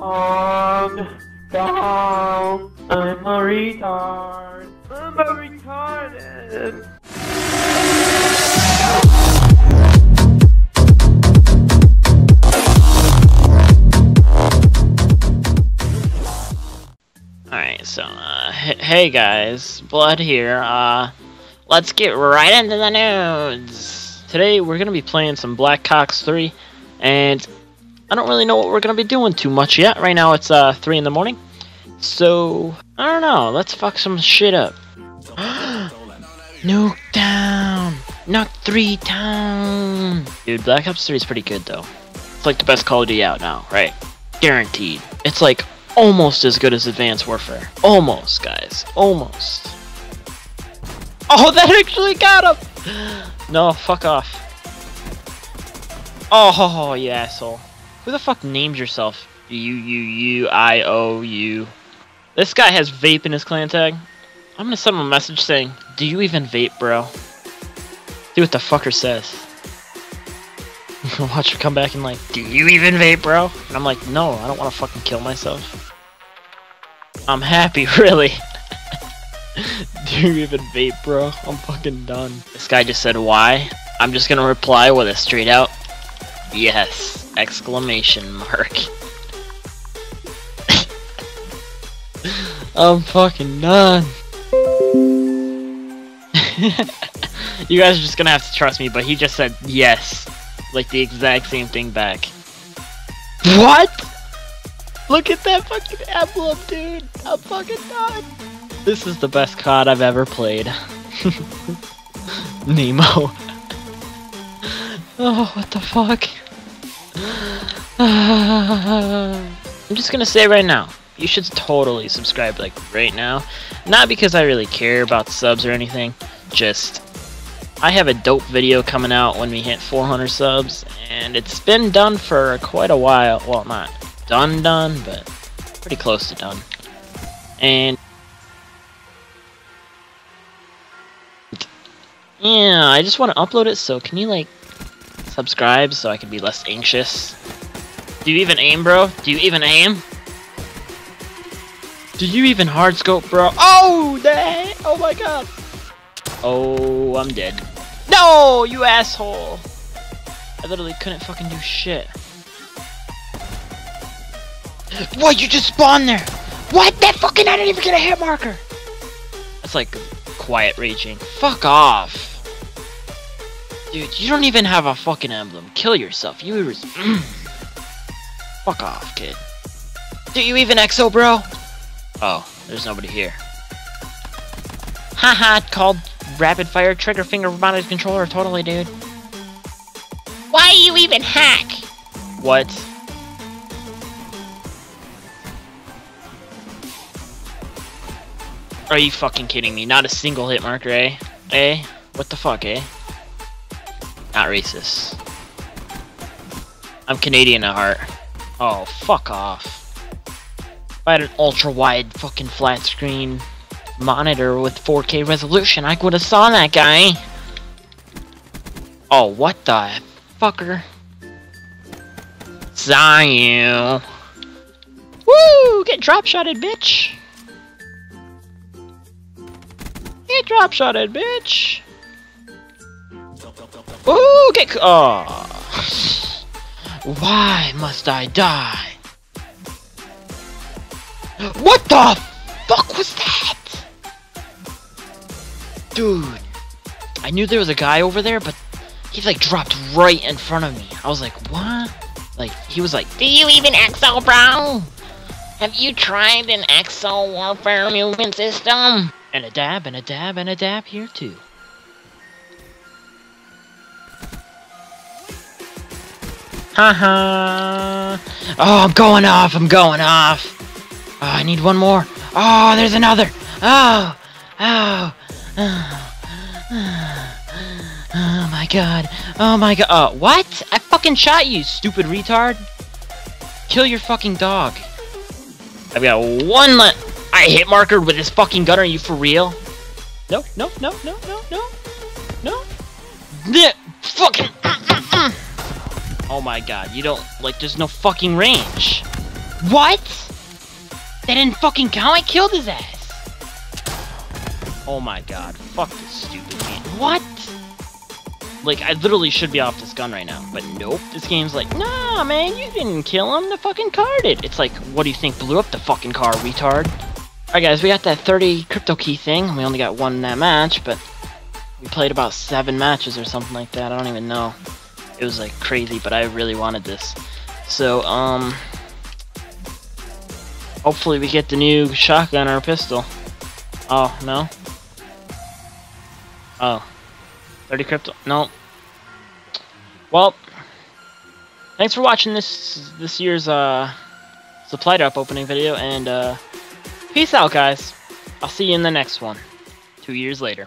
on down. I'm a retard. I'm a retarded. Alright, so, uh, hey guys, BluD here, uh, let's get right into the news! Today we're gonna be playing some Black Ops 3, and I don't really know what we're gonna be doing too much yet. Right now it's, uh, 3 in the morning, so, I don't know, let's fuck some shit up. Nuke down! Nuke 3 down! Dude, Black Ops 3 is pretty good though. It's like the best Call of Duty out now, right? Guaranteed. It's like almost as good as Advanced Warfare. Almost, guys. Almost. Oh, that actually got him! No, fuck off. Oh, you asshole. Who the fuck names yourself? U U U I O U. This guy has vape in his clan tag. I'm gonna send him a message saying, Do you even vape, bro? See what the fucker says. Watch her come back and like, Do you even vape, bro? And I'm like, No, I don't wanna fucking kill myself. I'm happy, really. Do you even vape, bro? I'm fucking done. This guy just said why. I'm just gonna reply with a straight out yes! Exclamation mark. I'm fucking done. you guys are just gonna have to trust me, but he just said yes. Like the exact same thing back. What? Look at that fucking emblem, dude. I'm fucking done. This is the best COD I've ever played. Nemo. oh, what the fuck? I'm just gonna say right now, you should totally subscribe like right now. Not because I really care about subs or anything, just I have a dope video coming out when we hit 400 subs, and it's been done for quite a while. Well, not done done, but pretty close to done. And yeah, I just want to upload it, so can you like subscribe so I can be less anxious? Do you even aim, bro? Do you even aim? Do you even hard scope, bro? Oh, dang! Oh my god! Oh, I'm dead. No, you asshole! I literally couldn't fucking do shit. What? You just spawned there? What? That fucking I didn't even get a hit marker. That's like quiet raging. Fuck off. Dude, you don't even have a fucking emblem. Kill yourself. You was Fuck off, kid. Do you even exo, bro? Oh, there's nobody here. Haha, called rapid fire trigger finger robotic controller totally, dude. Why you even hack? What? Are you fucking kidding me? Not a single hit marker, eh? Eh? What the fuck, eh? Not racist. I'm Canadian at heart. Oh, fuck off. If I had an ultra-wide fucking flat screen monitor with 4K resolution, I would have saw that guy. Oh, what the fucker? Saw you. Woo! Get drop shotted, bitch. Get drop shotted, bitch. Ooh, get oh. Why must I die? What the fuck was that? Dude, I knew there was a guy over there, but he like dropped right in front of me. I was like, what? Like, he was like, Do you even exo, bro? Have you tried an exo warfare movement system? and a dab, and a dab, and a dab here too. Haha. oh, I'm going off, I'm going off. Oh, I need one more. Oh, there's another. Oh, oh, oh, oh my god. Oh my god. Oh, what? I fucking shot you, stupid retard. Kill your fucking dog. I've got one le- I hit marker with this fucking gun. Are you for real? No, no, no, no, no, no, no. Fucking. Oh my god, you don't like. There's no fucking range. What? That didn't fucking count. I killed his ass. Oh my god. Fuck this stupid game. What? Like, I literally should be off this gun right now. But nope. This game's like, nah, man, you didn't kill him. The fucking car did. It's like, what do you think blew up the fucking car, retard? Alright, guys, we got that 30 crypto key thing. We only got one in that match, but we played about seven matches or something like that. I don't even know. It was like crazy, but I really wanted this. So, um, hopefully we get the new shotgun or pistol. Oh, no? Oh. 30 crypto. No. Well, thanks for watching this this year's uh supply drop opening video, and uh, peace out, guys. I'll see you in the next one. Two years later.